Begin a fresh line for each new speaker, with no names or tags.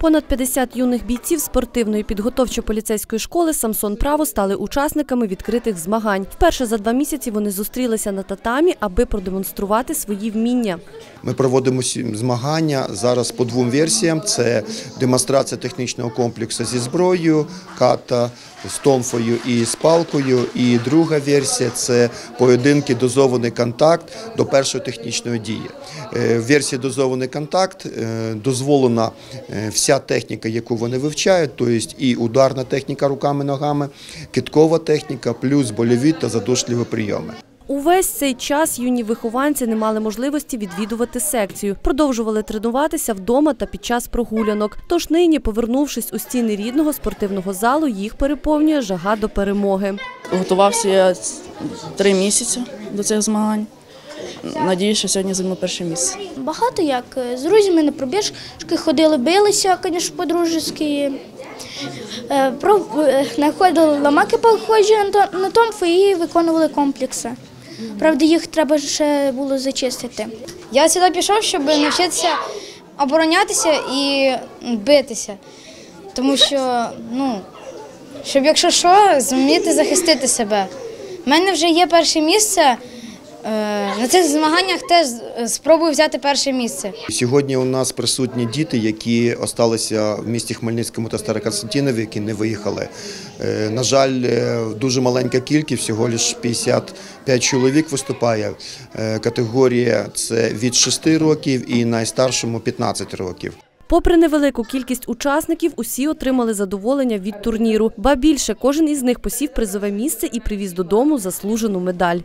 Понад 50 юних бійців спортивної підготовчо-поліцейської школи Самсон Право стали учасниками відкритих змагань. Вперше за два місяці вони зустрілися на татамі, аби продемонструвати свої вміння.
Ми проводимо змагання зараз по двом версіям: це демонстрація технічного комплексу зі зброєю, ката з тонфою і з палкою. І друга версія це поєдинки дозований контакт до першої технічної дії. Е, В версії дозований контакт е, дозволена е, вся техніка, яку вони вивчають, тобто і ударна техніка руками-ногами, киткова техніка, плюс больові та задушливі прийоми.
Увесь цей час юні вихованці не мали можливості відвідувати секцію, продовжували тренуватися вдома та під час прогулянок. Тож нині, повернувшись у стіни рідного спортивного залу, їх переповнює жага до перемоги.
Готувався я три місяці до цих змагань. Надіюсь, що сьогодні займу перше місце.
Багато як е, з друзями на пробіжки ходили, билися, звісно, по-дружески. Е, про- е, Знаходили ламаки похожі на то- і виконували комплекси. Правда, їх треба ще було зачистити.
Я сюди пішов, щоб навчитися оборонятися і битися. Тому що, ну, щоб якщо що, зуміти захистити себе. У мене вже є перше місце. Е, На цих змаганнях теж спробую взяти перше місце.
Сьогодні у нас присутні діти, які осталися в місті Хмельницькому та Староконстантинові, які не виїхали. Е, На жаль, е, дуже маленька кількість, всього лише 55 чоловік виступає. Категорія це від 6 років і найстаршому 15 років.
Попри невелику кількість учасників, усі отримали задоволення від турніру. Ба більше кожен із них посів призове місце і привіз додому заслужену медаль.